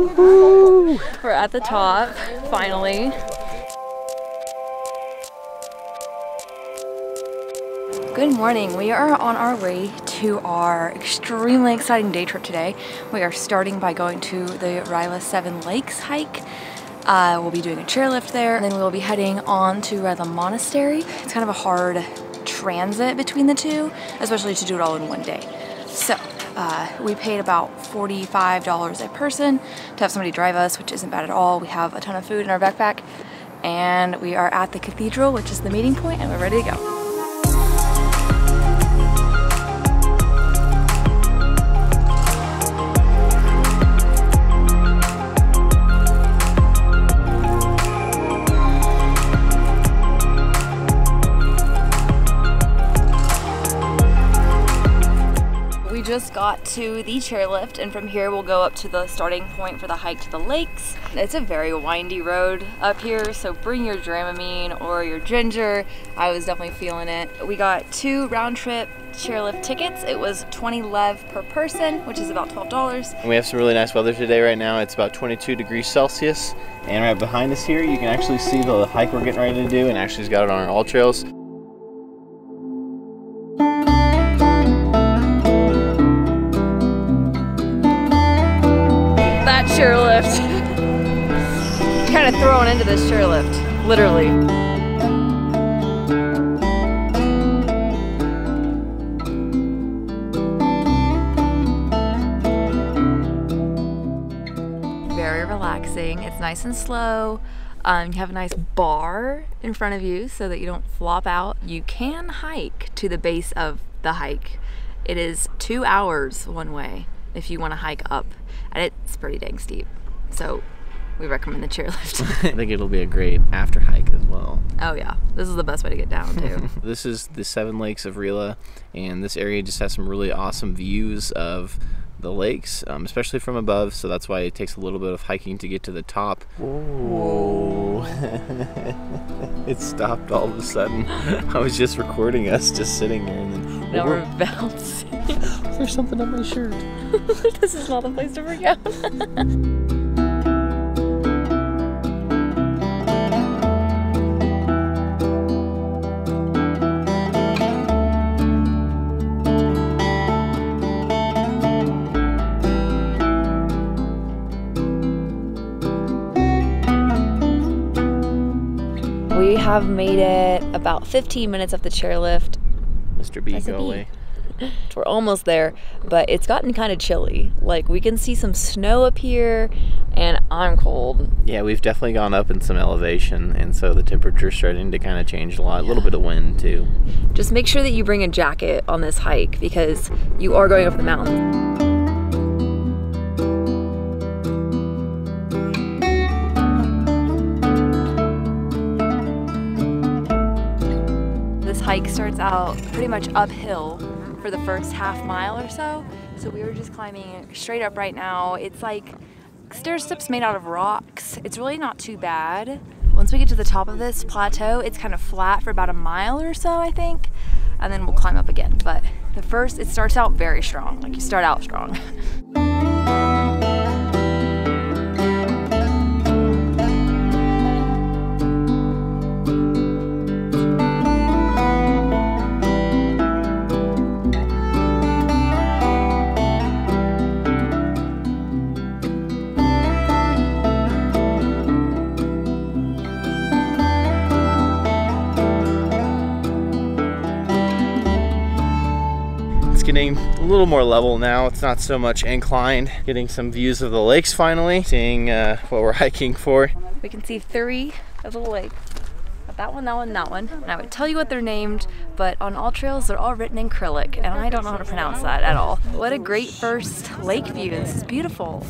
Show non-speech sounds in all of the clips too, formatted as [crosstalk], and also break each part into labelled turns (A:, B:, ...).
A: We're at the top, finally. Good morning. We are on our way to our extremely exciting day trip today. We are starting by going to the Rila Seven Lakes hike. Uh, we'll be doing a chairlift there, and then we'll be heading on to Rila Monastery. It's kind of a hard transit between the two, especially to do it all in one day. So uh, we paid about $45 a person to have somebody drive us, which isn't bad at all. We have a ton of food in our backpack, and we are at the cathedral, which is the meeting point, and we're ready to go. Just got to the chairlift and from here we'll go up to the starting point for the hike to the lakes. It's a very windy road up here so bring your Dramamine or your ginger. I was definitely feeling it. We got two round trip chairlift tickets. It was 20 lev per person, which is about $12.
B: We have some really nice weather today right now. It's about 22 degrees Celsius. And right behind us here, you can actually see the hike we're getting ready to do and Ashley's got it on our AllTrails.
A: chairlift. Thrown into this chairlift, literally. Very relaxing. It's nice and slow. Um, you have a nice bar in front of you so that you don't flop out. You can hike to the base of the hike. It is two hours one way if you want to hike up and it's pretty dang steep. So we recommend the chairlift. [laughs]
B: I think it'll be a great after hike as well.
A: Oh yeah, this is the best way to get down too. [laughs]
B: this is the Seven Lakes of Rila, and this area just has some really awesome views of the lakes, um, especially from above. So that's why it takes a little bit of hiking to get to the top. Whoa! [laughs] it stopped all of a sudden. I was just recording us just sitting here, and then
A: now we're bouncing.
B: There's something on my shirt.
A: this is not the place to freak out. Have made it about 15 minutes up the chairlift.
B: Mr. B, go away. [laughs]
A: We're almost there, but it's gotten kind of chilly. Like we can see some snow up here, and I'm cold.
B: Yeah, we've definitely gone up in some elevation, and so the temperature's starting to kind of change a lot. A little bit of wind too.
A: Just make sure that you bring a jacket on this hike because you are going up the mountain. Hike starts out pretty much uphill for the first half mile or so. So we were just climbing straight up right now. It's like stair steps made out of rocks. It's really not too bad. Once we get to the top of this plateau, it's kind of flat for about a mile or so, I think. And then we'll climb up again. But the first, it starts out very strong. Like you start out strong. [laughs]
B: little more level now. It's not so much inclined. Getting some views of the lakes finally, seeing uh, what we're [laughs] hiking for.
A: We can see three of the lakes. That one, that one, that one. And I would tell you what they're named, but on AllTrails they're all written in Cyrillic, and I don't know how to pronounce that at all. What a great first lake view. This is beautiful.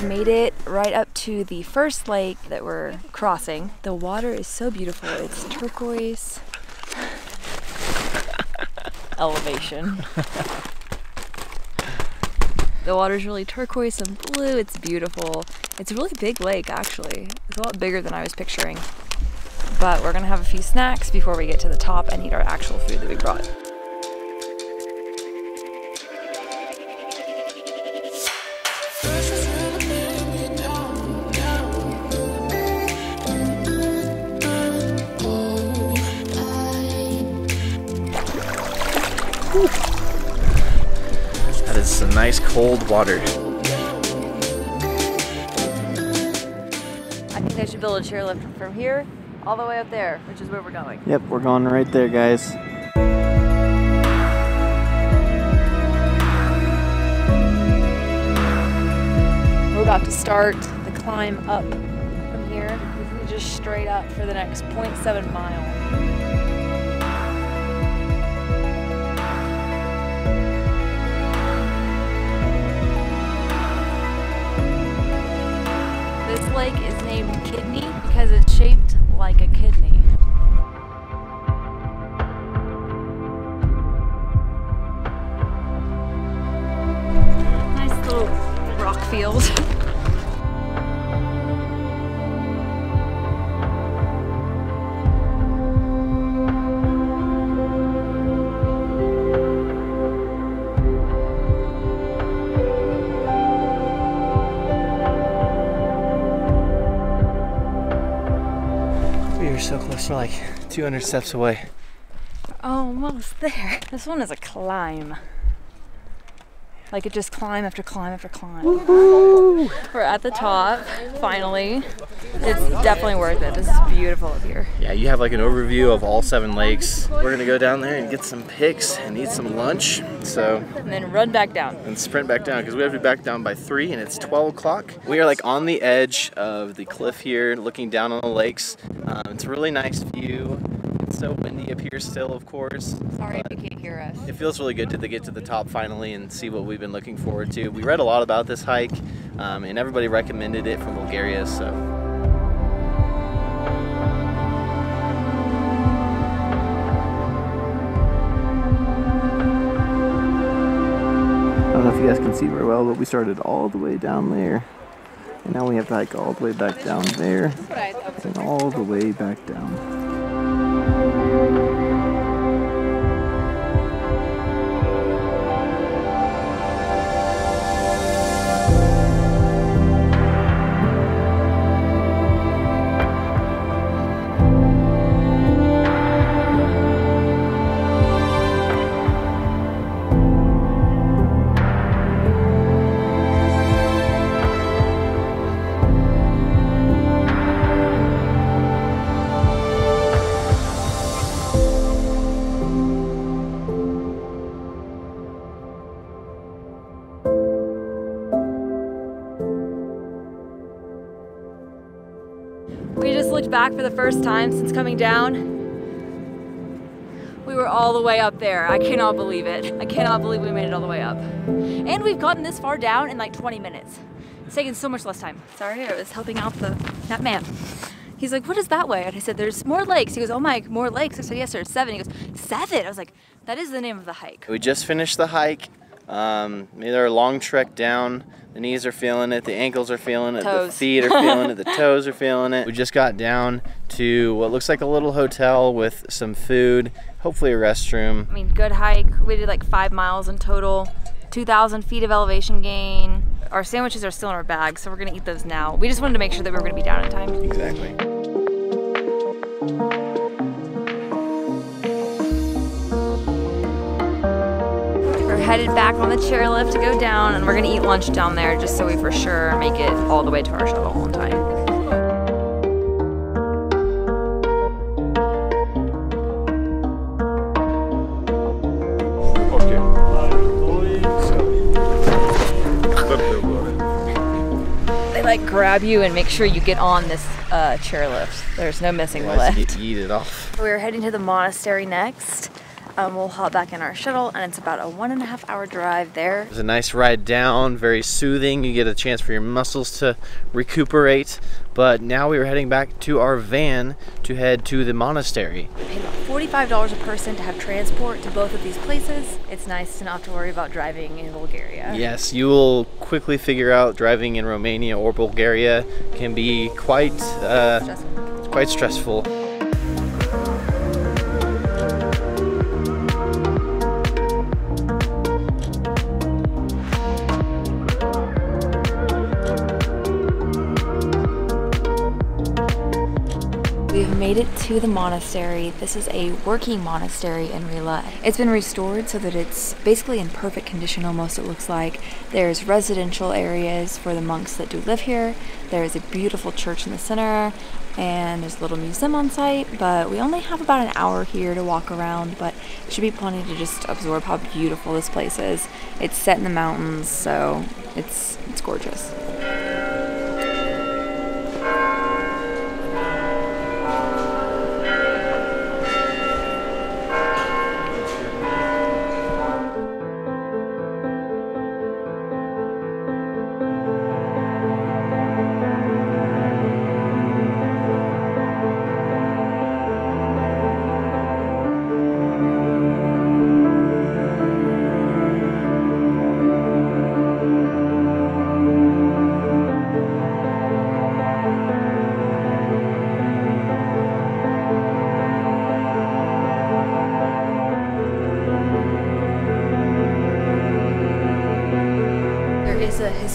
A: Have made it right up to the first lake that we're crossing. The water is so beautiful. It's turquoise. [laughs] Elevation. [laughs] the water's really turquoise and blue. It's beautiful. It's a really big lake, actually. It's a lot bigger than I was picturing. But we're gonna have a few snacks before we get to the top and eat our actual food that we brought.
B: Nice cold water.
A: I think they should build a chairlift from here all the way up there, which is where we're going.
B: Yep, we're going right there, guys.
A: We're about to start the climb up from here. Just straight up for the next 0.7 mile. Lake is named Kidney because it's shaped like a
B: 200 steps away.
A: Almost there. This one is a climb. Like it just climb after climb after climb. We're at the top, finally. It's definitely worth it. This is beautiful up here.
B: Yeah, you have like an overview of all seven lakes. We're gonna go down there and get some pics and eat some lunch. So,
A: And then run back down.
B: and sprint back down because we have to be back down by three and it's 12 o'clock. We are like on the edge of the cliff here, looking down on the lakes. Um, it's a really nice view. It's so windy up here still, of course.
A: Sorry if you can't hear us.
B: It feels really good to get to the top finally and see what we've been looking forward to. We read a lot about this hike, um, and everybody recommended it from Bulgaria, so. I don't know if you guys can see very well, but we started all the way down there. And now we have to hike all the way back down there and all the way back down.
A: Looked back for the first time since coming down. We were all the way up there. I cannot believe it. I cannot believe we made it all the way up. And we've gotten this far down in like 20 minutes. It's taken so much less time. Sorry, I was helping out the that man. He's like, what is that way? And I said, there's more lakes. He goes, oh my, more lakes. I said, yes, there's seven. He goes, seven? I was like, that is the name of the hike.
B: We just finished the hike. Um, made our long trek down. The knees are feeling it, the ankles are feeling it, the feet are feeling it, the [laughs] toes are feeling it. We just got down to what looks like a little hotel with some food, hopefully a restroom.
A: I mean, good hike. We did like five miles in total, 2,000 feet of elevation gain. Our sandwiches are still in our bags, so we're gonna eat those now. We just wanted to make sure that we were gonna be down in time.
B: Exactly.
A: Headed back on the chairlift to go down, and we're gonna eat lunch down there just so we for sure make it all the way to our shuttle on time. They like grab you and make sure you get on this uh, chairlift. There's no missing the lift.
B: eat it off.
A: We're heading to the monastery next. Um, we'll hop back in our shuttle, and it's about a one and a half hour drive there.
B: It's a nice ride down, very soothing. You get a chance for your muscles to recuperate. But now we are heading back to our van to head to the monastery.
A: We paid about $45 a person to have transport to both of these places. It's nice to not have to worry about driving in Bulgaria.
B: Yes, you will quickly figure out driving in Romania or Bulgaria can be quite uh,
A: Stressful.
B: quite stressful.
A: We've made it to the monastery. This is a working monastery in Rila. It's been restored so that it's basically in perfect condition almost it looks like. There's residential areas for the monks that do live here. There's a beautiful church in the center and there's a little museum on site, but we only have about an hour here to walk around, but it should be plenty to just absorb how beautiful this place is. It's set in the mountains, so it's it's gorgeous.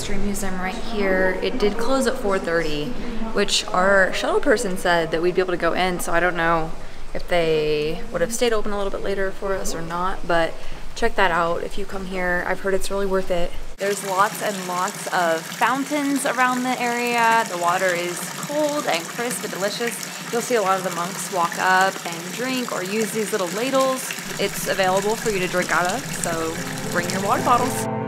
A: History museum right here. It did close at 4:30, which our shuttle person said that we'd be able to go in. So I don't know if they would have stayed open a little bit later for us or not. But check that out if you come here. I've heard it's really worth it. There's lots and lots of fountains around the area. The water is cold and crisp and delicious. You'll see a lot of the monks walk up and drink or use these little ladles. It's available for you to drink out of, so bring your water bottles.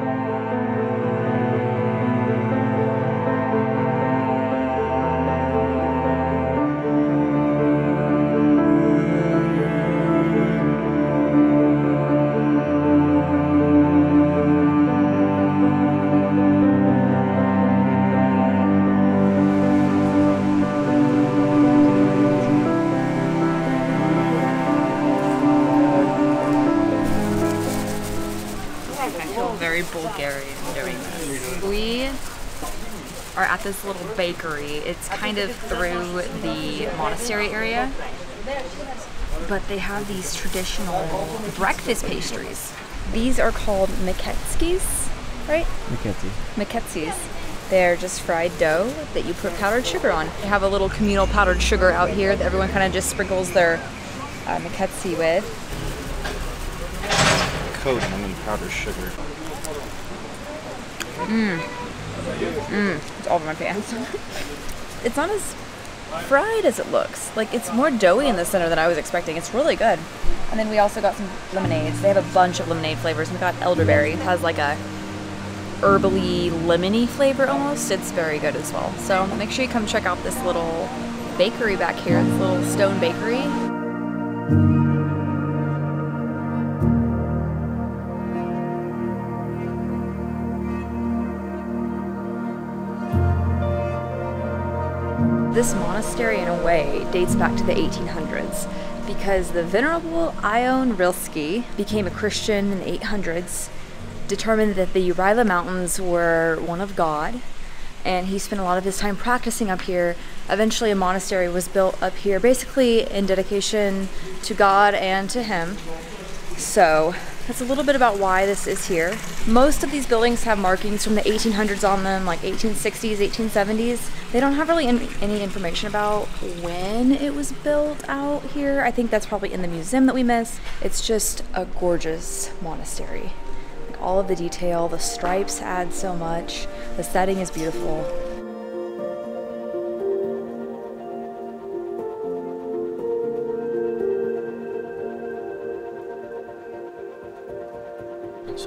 C: Very Bulgarian doing this.
A: We are at this little bakery. It's kind of through the monastery area. But they have these traditional breakfast pastries. These are called miketskis, right? Miketsis. They're just fried dough that you put powdered sugar on. They have a little communal powdered sugar out here that everyone kind of just sprinkles their uh, miketsi with.
B: Coat them in powdered sugar. Mm. Mm.
A: It's all over my pants. [laughs] it's not as fried as it looks. Like it's more doughy in the center than I was expecting. It's really good. And then we also got some lemonades. They have a bunch of lemonade flavors. We got elderberry. It has like a herbally lemony flavor almost. It's very good as well. So make sure you come check out this little bakery back here. This little stone bakery. This monastery, in a way, dates back to the 1800s because the Venerable Ion Rilsky became a Christian in the 800s, determined that the Urila Mountains were one of God, and he spent a lot of his time practicing up here. Eventually, a monastery was built up here, basically in dedication to God and to him. So that's a little bit about why this is here. Most of these buildings have markings from the 1800s on them, like 1860s, 1870s. They don't have really in- any information about when it was built out here. I think that's probably in the museum that we miss. It's just a gorgeous monastery. Like all of the detail, the stripes add so much. The setting is beautiful.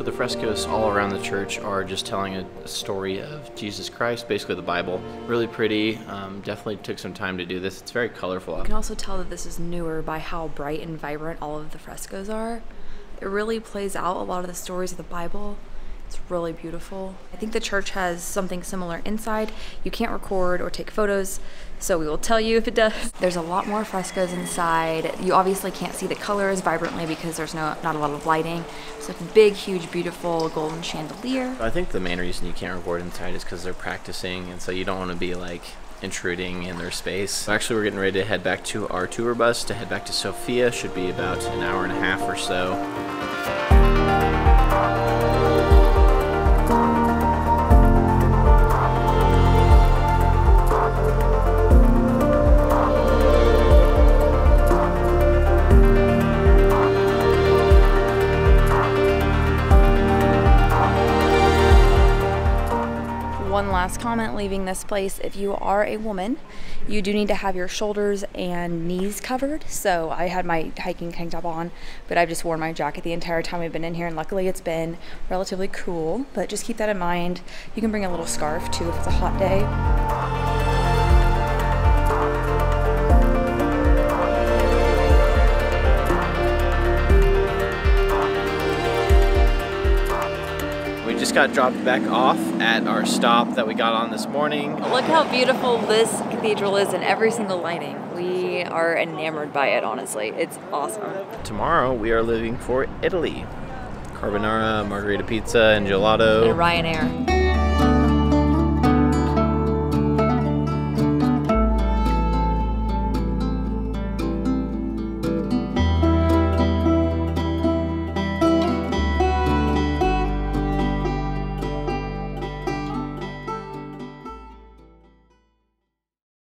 B: So the frescoes all around the church are just telling a, story of Jesus Christ, basically the Bible. Really pretty. Um, definitely took some time to do this. It's very colorful.
A: You can also tell that this is newer by how bright and vibrant all of the frescoes are. It really plays out a lot of the stories of the Bible. It's really beautiful. I think the church has something similar inside. You can't record or take photos, so we will tell you if it does. There's a lot more frescoes inside. You obviously can't see the colors vibrantly because there's no not a lot of lighting. It's a big, huge, beautiful golden chandelier.
B: I think the main reason you can't record inside is because they're practicing, and so you don't want to be like intruding in their space. Actually, we're getting ready to head back to our tour bus to head back to Sofia. Should be about an hour and a half or so.
A: One last comment leaving this place if you are a woman, you do need to have your shoulders and knees covered. So I had my hiking tank top on, but I've just worn my jacket the entire time we've been in here, and luckily it's been relatively cool. But just keep that in mind. You can bring a little scarf too if it's a hot day.
B: We just got dropped back off at our stop that we got on this morning.
A: Look how beautiful this cathedral is in every single lighting. We are enamored by it, honestly. It's awesome.
B: Tomorrow we are leaving for Italy. Carbonara, margherita pizza, and gelato.
A: And Ryanair.